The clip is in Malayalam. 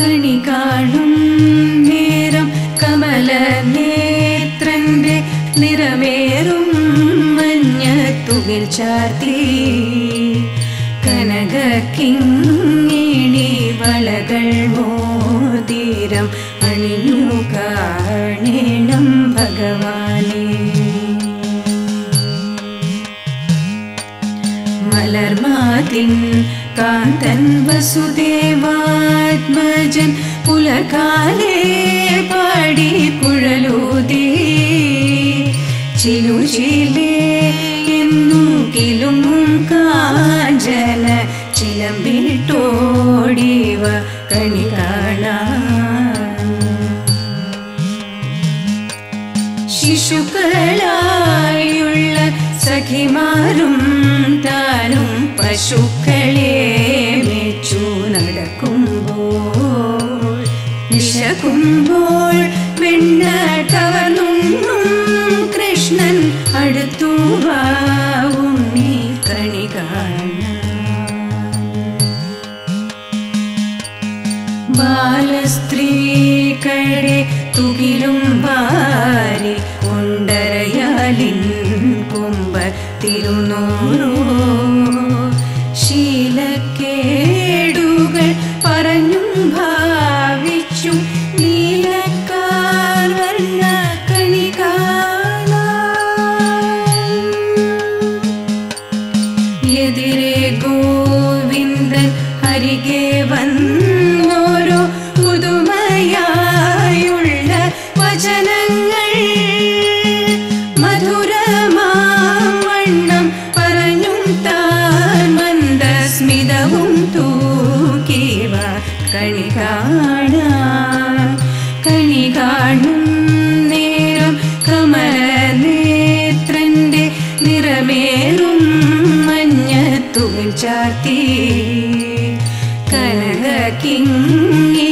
കണി കാണും നേരം കമല നേത്രന്റെ നിറമേറും മഞ്ഞ തുകിൽ ചാത്തി കനക കിങ്ങിണി വളകൾ മോതിരം അണിഞ്ഞു കാണേണം ഭഗവാനേ മലർമാതിൻ കാന്തൻ വസുദേവാത്മജൻ പുലകാലേ പാടി പുഴലൂതി ചിലുചിലേ എന്നു കിലുങ്ങും കാഞ്ചന ചിലമ്പിട്ടോടിവ കണി കാണാൻ ശിശുക്കളായുള്ള സഖിമാരും താനും പശുക്കളെ മെച്ചു നടക്കുമ്പോൾ വിശക്കുമ്പോൾ വെണ്ണ കൃഷ്ണൻ അടുത്തു ഉണ്ണി കണി ഉണ്ടരയാലിൻ കുമ്പ തിരുനൂറോ എതിരെ ഗോവിന്ദൻ അരികെ വന്നോരോ പുതുമയായുള്ള വചനങ്ങൾ. മധുരമാവണ്ണം പറഞ്ഞു താൻ മന്ദസ്മിതവും തൂക്കിവ. കണി കാണാ കണി കാണും ति क